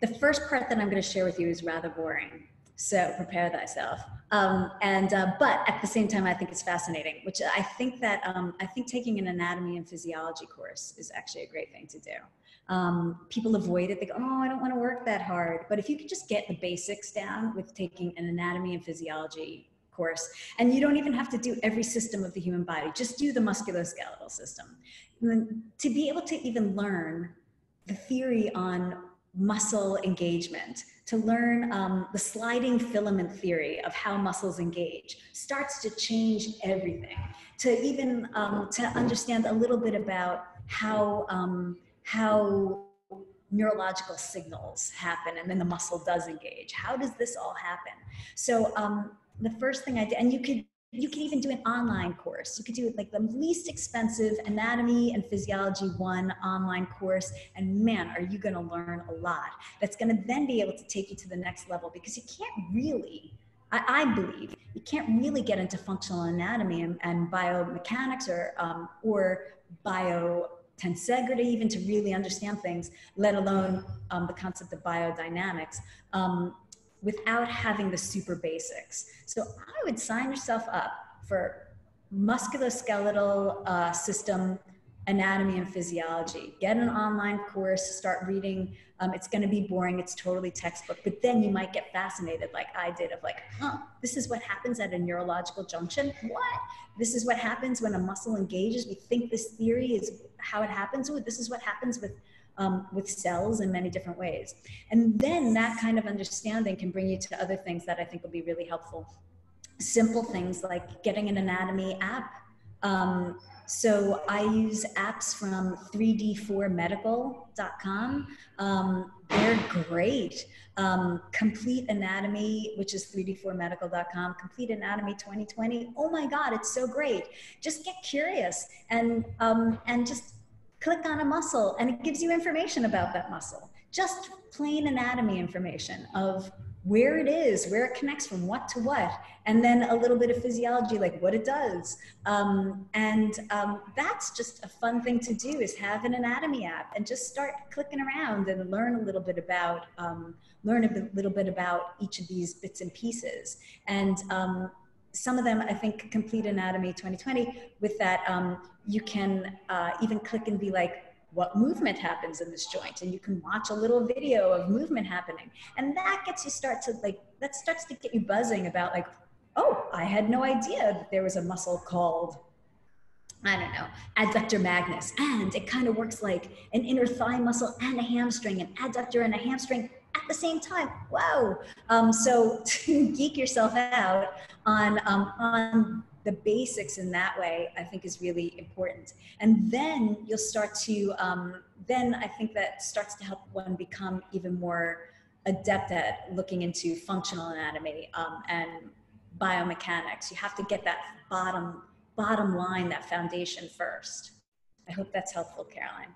the first part that I'm going to share with you is rather boring. So prepare thyself. Um, and uh, but at the same time, I think it's fascinating. Which I think that um, I think taking an anatomy and physiology course is actually a great thing to do. Um, people avoid it. They go, "Oh, I don't want to work that hard." But if you could just get the basics down with taking an anatomy and physiology course, and you don't even have to do every system of the human body. Just do the musculoskeletal system. to be able to even learn the theory on muscle engagement, to learn um, the sliding filament theory of how muscles engage, starts to change everything. To even um, to understand a little bit about how um, how neurological signals happen and then the muscle does engage. How does this all happen? So um, the first thing I did, and you could you could even do an online course. You could do like the least expensive anatomy and physiology one online course. And man, are you going to learn a lot that's going to then be able to take you to the next level because you can't really, I, I believe, you can't really get into functional anatomy and, and biomechanics or, um, or bio tensegrity even to really understand things, let alone um, the concept of biodynamics. Um, without having the super basics. So I would sign yourself up for musculoskeletal uh, system anatomy and physiology. Get an online course, start reading. Um, it's going to be boring. It's totally textbook, but then you might get fascinated, like I did, of like, huh, this is what happens at a neurological junction. What? This is what happens when a muscle engages. We think this theory is how it happens. Ooh, this is what happens with um, with cells in many different ways. And then that kind of understanding can bring you to other things that I think will be really helpful. Simple things like getting an anatomy app. Um, so I use apps from 3d4medical.com. Um, they're great. Um, Complete Anatomy, which is 3d4medical.com, Complete Anatomy 2020. Oh my God, it's so great. Just get curious and um, and just click on a muscle and it gives you information about that muscle. Just plain anatomy information of where it is, where it connects from what to what, and then a little bit of physiology, like what it does. Um, and um, that's just a fun thing to do is have an anatomy app and just start clicking around and learn a little bit about um, learn a little bit about each of these bits and pieces. And um, some of them, I think, complete anatomy 2020 with that um, you can uh, even click and be like, what movement happens in this joint and you can watch a little video of movement happening and that gets you start to like that starts to get you buzzing about like oh i had no idea that there was a muscle called I don't know, adductor magnus. And it kind of works like an inner thigh muscle and a hamstring, an adductor and a hamstring at the same time. Whoa. Um, so to geek yourself out on, um, on the basics in that way, I think is really important. And then you'll start to, um, then I think that starts to help one become even more adept at looking into functional anatomy um, and biomechanics. You have to get that bottom bottom line, that foundation first. I hope that's helpful, Caroline.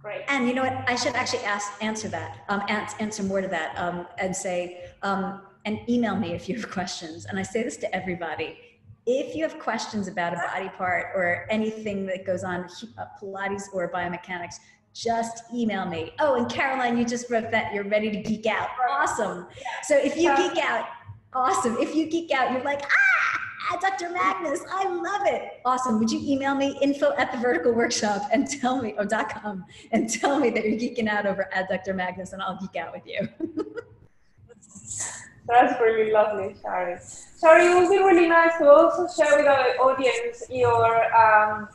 Great. And you know what? I should actually ask, answer that, um, answer more to that, um, and say, um, and email me if you have questions. And I say this to everybody. If you have questions about a body part or anything that goes on uh, Pilates or biomechanics, just email me. Oh, and Caroline, you just wrote that you're ready to geek out. Awesome. So if you geek out, awesome. If you geek out, you're like, ah, adductor magnus, I love it. Awesome. Would you email me info at the vertical workshop and tell me, or dot com, and tell me that you're geeking out over adductor magnus and I'll geek out with you. That's really lovely, Shari. Shari, it would be really nice to also share with our audience your um,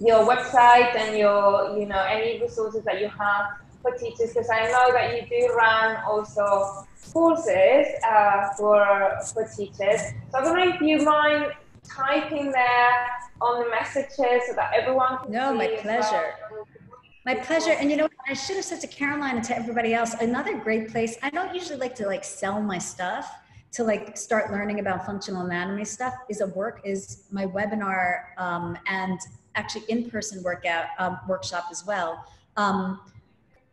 your website and your you know any resources that you have for teachers because I know that you do run also courses uh, for, for teachers. So I don't know if you mind typing there on the messages so that everyone can see. No, my pleasure. Well. My pleasure. And you know, I should have said to Caroline and to everybody else, another great place. I don't usually like to like sell my stuff to like start learning about functional anatomy stuff is a work is my webinar um, and actually in-person workout um, workshop as well um,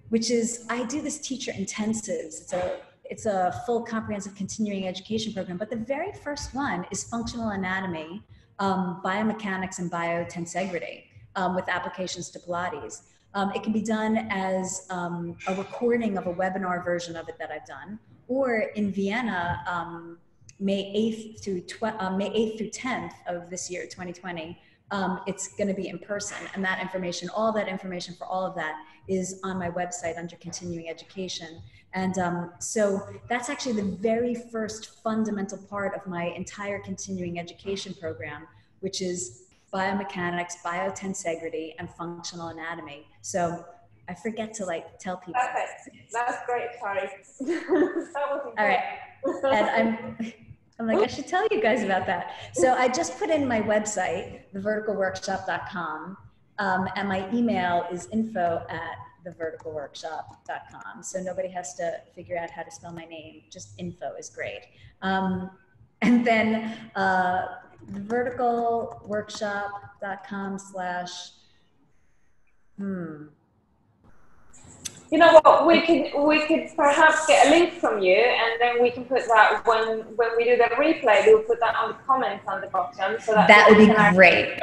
which is I do this teacher intensives. It's a it's a full comprehensive continuing education program, but the very first one is functional anatomy, um, biomechanics, and biotensegrity um, with applications to Pilates. Um, it can be done as um, a recording of a webinar version of it that I've done, or in Vienna, um, May 8th through uh, May 8th through 10th of this year, 2020 um, it's going to be in person. And that information, all that information for all of that is on my website under continuing education. And um, so that's actually the very first fundamental part of my entire continuing education program, which is biomechanics, biotensegrity, and functional anatomy. So I forget to like tell people. Perfect. That's great. Sorry. that was All right. And I'm. I'm like, I should tell you guys about that. So I just put in my website, theverticalworkshop.com, um, and my email is info at theverticalworkshop.com. So nobody has to figure out how to spell my name. Just info is great. Um, and then uh, theverticalworkshop.com slash, hmm, you know what? We could we could perhaps get a link from you and then we can put that when when we do the replay we'll put that on the comments on the bottom so that that would be great.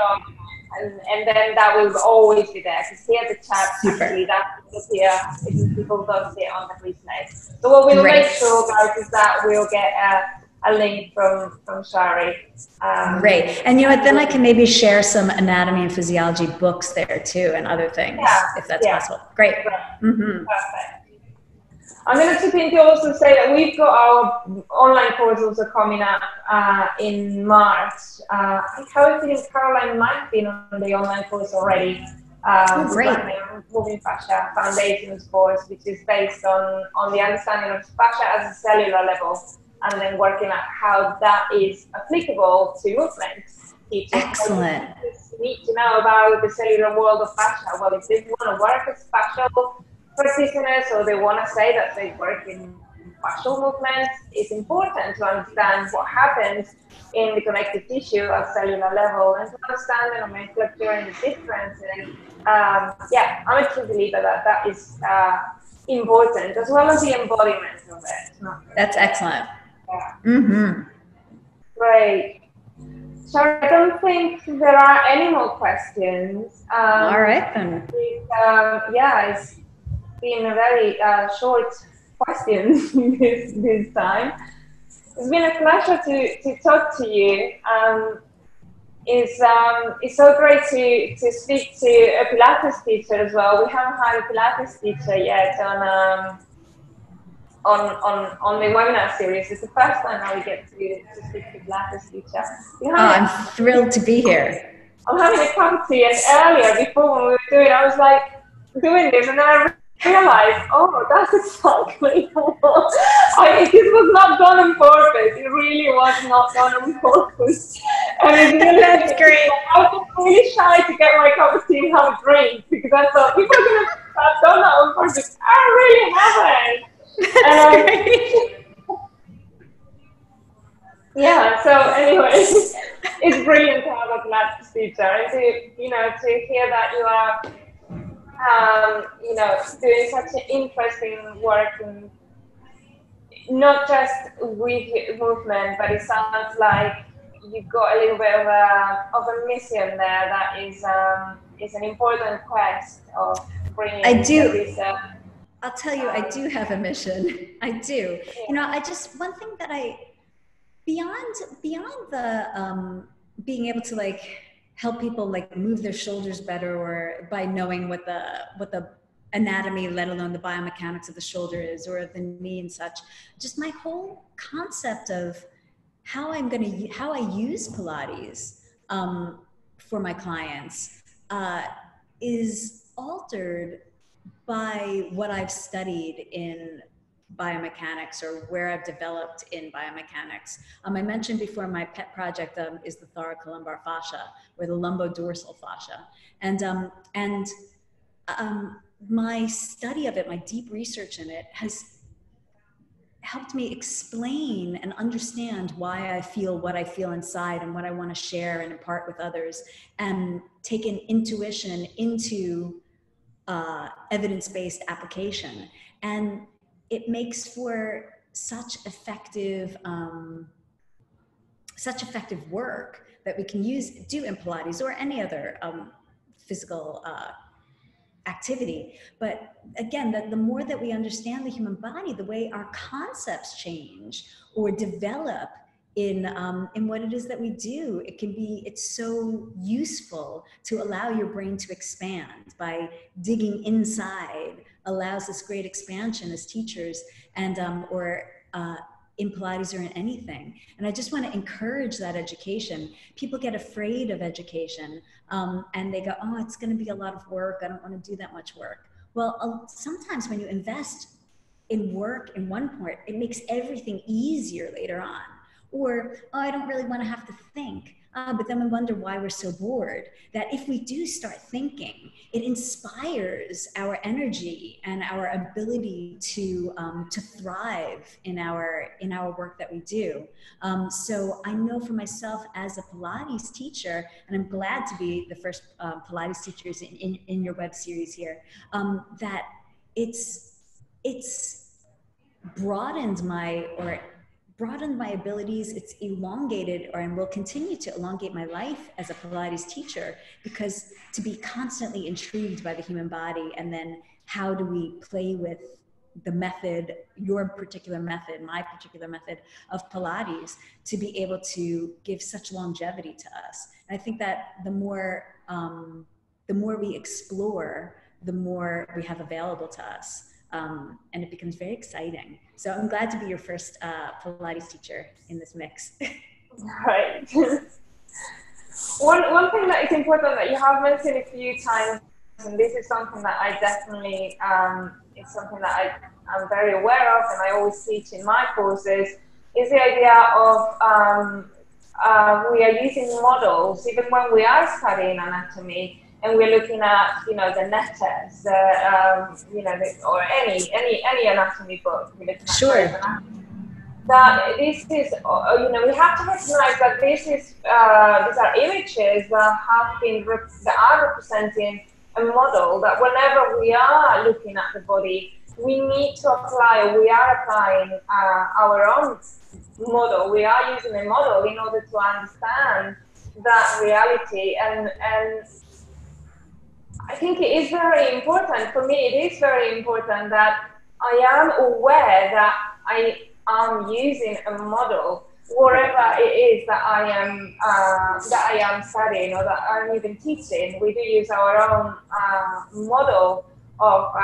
and, and then that will always be there because here the chat Super. actually that will appear if people don't see it on the replay. So what we'll great. make sure guys is that we'll get a a link from from Shari. Um, Great, and you know what? Then I can maybe share some anatomy and physiology books there too, and other things yeah, if that's yeah. possible. Great. Mm-hmm. Perfect. I'm going to chip in to also say that we've got our online course also coming up uh, in March. Uh, I feeling Caroline might be on the online course already. Um, oh, great. Moving Fascia Foundations course, which is based on, on the understanding of fascia as a cellular level and then working out how that is applicable to movement. Excellent. need to know about the cellular world of fascia. Well, if they want to work as fascial practitioners or they want to say that they work in fascial movements, it's important to understand what happens in the connective tissue at cellular level and to understand the nomenclature and the difference. And um, yeah, I'm a true believer that that is uh, important as well as the embodiment of it. That's excellent. Mm-hmm. Right. So I don't think there are any more questions. Um, All right then. It, uh, yeah, it's been a very uh, short question this, this time. It's been a pleasure to, to talk to you. Um, it's, um, it's so great to, to speak to a Pilates teacher as well. We haven't had a Pilates teacher yet on um, on, on, on the webinar series. It's the first time that we get to, to speak to Pilates teacher. Oh, I'm thrilled to be here. I'm having a cup of tea, and earlier, before when we were doing I was like doing this, and then I realized, oh, that's exactly what I, this was not done on purpose. It really was not done on purpose. And it's really, that's great. I was really shy to get my cup of tea and have a drink because I thought people are going to have done that on purpose. I really haven't. That's um, great. yeah. So anyway, it's brilliant to have a Pilates teacher and to you know to hear that you are um, you know doing such an interesting work and not just with movement, but it sounds like you've got a little bit of a of a mission there that is um, is an important quest of bringing I do. I'll tell you, I do have a mission. I do. You know, I just one thing that I beyond beyond the um, being able to like help people like move their shoulders better or by knowing what the what the anatomy let alone the biomechanics of the shoulder is or of the knee and such just my whole concept of how i'm going to how i use pilates um, for my clients uh, is altered by what i've studied in biomechanics or where I've developed in biomechanics. Um, I mentioned before my pet project um, is the thoracolumbar fascia or the lumbodorsal fascia. And, um, and um, my study of it, my deep research in it has helped me explain and understand why I feel what I feel inside and what I want to share and impart with others and taken intuition into uh, evidence-based application. And it makes for such effective um, such effective work that we can use do in Pilates or any other um, physical uh, activity. But again, the, the more that we understand the human body, the way our concepts change or develop in um, in what it is that we do it can be it's so useful to allow your brain to expand by digging inside allows this great expansion as teachers and um, or uh, in Pilates or in anything. And I just want to encourage that education. People get afraid of education um, and they go, oh, it's going to be a lot of work. I don't want to do that much work. Well, uh, sometimes when you invest in work in one part, it makes everything easier later on. Or, oh, I don't really want to have to think. Uh, but then we wonder why we're so bored. That if we do start thinking, it inspires our energy and our ability to um, to thrive in our in our work that we do. Um, so I know for myself as a Pilates teacher, and I'm glad to be the first uh, Pilates teachers in, in, in, your web series here. Um, that it's it's broadened my or broadened my abilities. It's elongated, or and will continue to elongate my life as a Pilates teacher because to be constantly intrigued by the human body and then how do we play with the method, your particular method, my particular method of Pilates to be able to give such longevity to us. And I think that the more um, the more we explore, the more we have available to us um, and it becomes very exciting. So I'm glad to be your first uh, Pilates teacher in this mix. right. one, one thing that is important that you have mentioned a few times, and this is something that I definitely, um, it's something that I, am very aware of and I always teach in my courses, is the idea of um, uh, we are using models, even when we are studying anatomy, and we're looking at you know the netters, the um, you know the, or any any any anatomy book. We're looking at sure. That this is uh, you know we have to recognize that this is uh, these are images that have been that are representing a model that whenever we are looking at the body, we need to apply. We are applying uh, our own model. We are using a model in order to understand that reality and and I think it is very important for me. It is very important that I am aware that I am using a model wherever it is that I am uh, that I am studying or that I'm even teaching. We do use our own uh, model of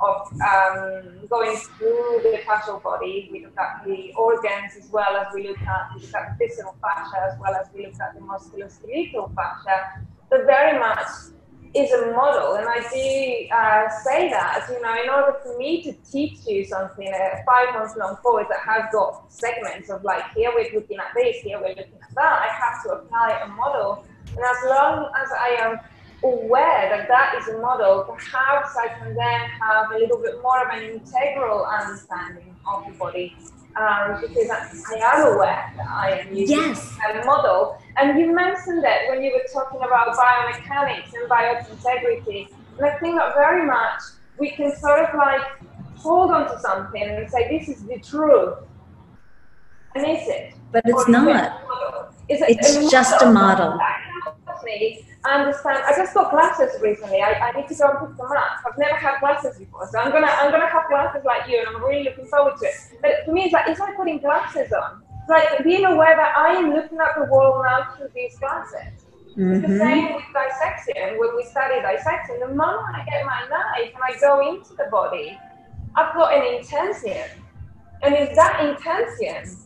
of um, going through the fascial body. We look at the organs as well as we look at, we look at the visceral fascia as well as we look at the musculoskeletal fascia. But very much is a model. And I do uh, say that, you know, in order for me to teach you something, a five month long course that has got segments of like, here we're looking at this, here we're looking at that, I have to apply a model. And as long as I am aware that that is a model, perhaps I can then have a little bit more of an integral understanding of the body. Um, because I, am aware that I am using yes. a model. And you mentioned that when you were talking about biomechanics and biotensegrity. And I think that very much we can sort of like hold on to something and say, this is the truth. And is it? But it's not. It it's just a model. Me understand. I just got glasses recently. I, I need to go and pick them up. I've never had glasses before, so I'm gonna I'm gonna have glasses like you, and I'm really looking forward to it. But for me, it's like it's like putting glasses on. It's like being aware that I am looking at the world now through these glasses. Mm-hmm. The same with dissection. When we study dissection, the moment I get my knife and I go into the body, I've got an intention, and it's that intention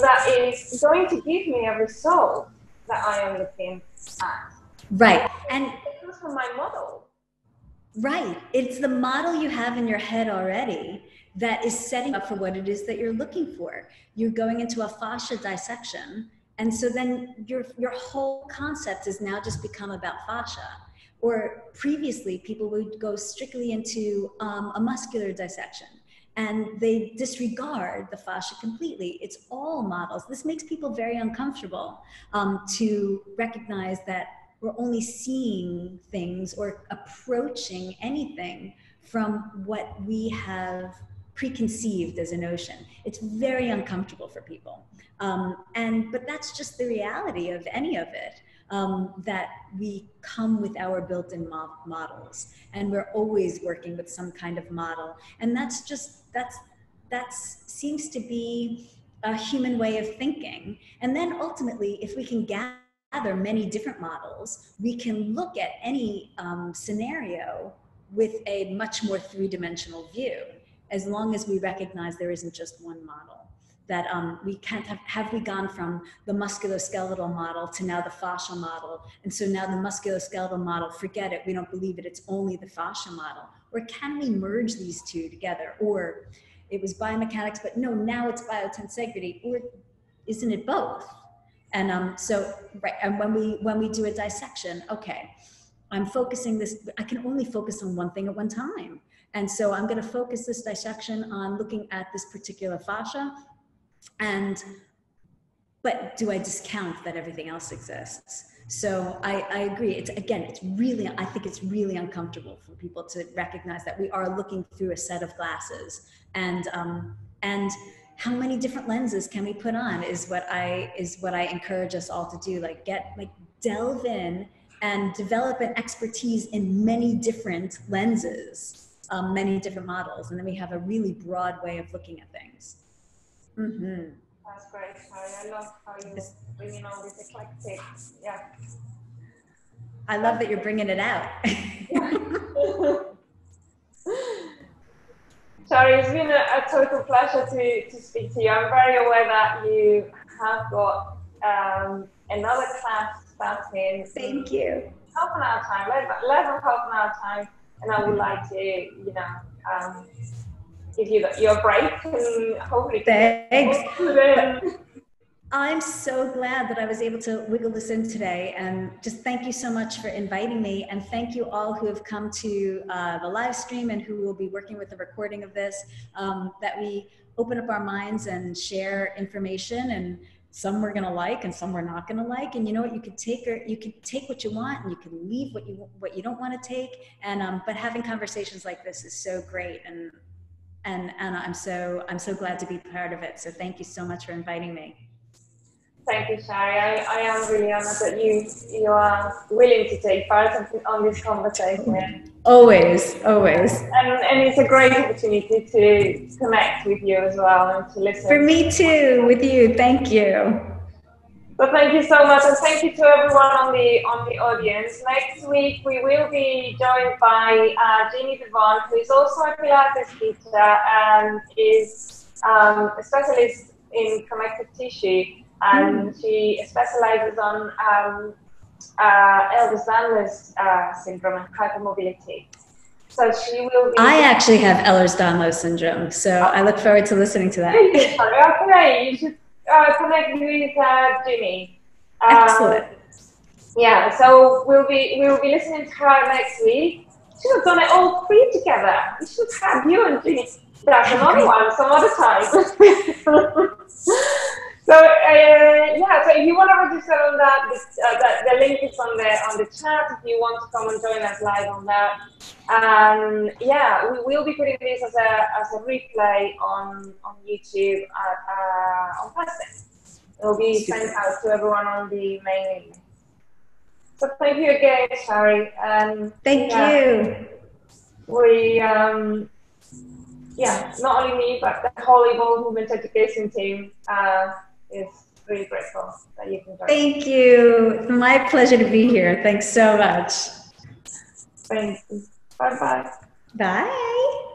that is going to give me a result that I am looking at. Right. And from my model. Right. It's the model you have in your head already that is setting up for what it is that you're looking for. You're going into a fascia dissection. And so then your, your whole concept has now just become about fascia. Or previously, people would go strictly into um, a muscular dissection and they disregard the fascia completely. It's all models. This makes people very uncomfortable um, to recognize that we're only seeing things or approaching anything from what we have preconceived as a notion. It's very uncomfortable for people. Um, and but that's just the reality of any of it. Um, that we come with our built-in mo- models, and we're always working with some kind of model, and that's just that's that seems to be a human way of thinking. And then ultimately, if we can gather gather many different models, we can look at any um, scenario with a much more three-dimensional view, as long as we recognize there isn't just one model. That um, we can't have, have we gone from the musculoskeletal model to now the fascial model, and so now the musculoskeletal model, forget it, we don't believe it, it's only the fascia model. Or can we merge these two together? Or it was biomechanics, but no, now it's biotensegrity, or isn't it both? And um, so, right, and when we when we do a dissection, okay, I'm focusing this. I can only focus on one thing at one time, and so I'm going to focus this dissection on looking at this particular fascia, and but do I discount that everything else exists? So I, I agree. It's again, it's really, I think it's really uncomfortable for people to recognize that we are looking through a set of glasses, and um, and how many different lenses can we put on is what i is what i encourage us all to do like get like delve in and develop an expertise in many different lenses um, many different models. And then we have a really broad way of looking at things. Mm-hmm. that's great. I love how you bringing all this eclectic yeah. I love that you're bringing it out Sorry, it's been a, a, total pleasure to, to speak to you. I'm very aware that you have got um, another class starting. Thank you. Half an hour time, less than half an hour time, and I would like to, you know, um, give you the, your break and hopefully. Thanks. I'm so glad that I was able to wiggle this in today. And just thank you so much for inviting me. And thank you all who have come to uh, the live stream and who will be working with the recording of this, um, that we open up our minds and share information and some we're going to like and some we're not going to like and you know what you could take or you could take what you want and you can leave what you what you don't want to take and um, but having conversations like this is so great and and and i'm so i'm so glad to be part of it so thank you so much for inviting me Thank you, Shari. I, I am really honored that you you are willing to take part on this conversation. Always, always. And, and it's a great opportunity to connect with you as well and to listen. For me too, with you. Thank you. So thank you so much, and thank you to everyone on the on the audience. Next week we will be joined by uh, Jeannie Di Bon, who is also a Pilates teacher and is um, a specialist in connective tissue and mm. she specializes on um, uh, Ehlers-Danlos uh, syndrome and hypermobility. So she will. I actually have Ehlers-Danlos syndrome, so oh. I look forward to listening to that. okay, you should uh, connect with uh, Jimmy. Um, Excellent. yeah, so we'll be we'll be listening to her next week. Should have done it all three together. We should have you and Jean back another one some other time. so uh, yeah, so if you want to register on that, uh, the, the link is on the on the chat. If you want to come and join us live on that, um, yeah, we will be putting this as a as a replay on on YouTube at, uh, on Thursday. It will be sent out to everyone on the main. So thank you again, Shari. Um, thank yeah, you. We, um, yeah, not only me, but the whole Evolve Movement Education team uh, is really grateful that you can join. Thank you. My pleasure to be here. Thanks so much. Thanks. Bye-bye. Bye.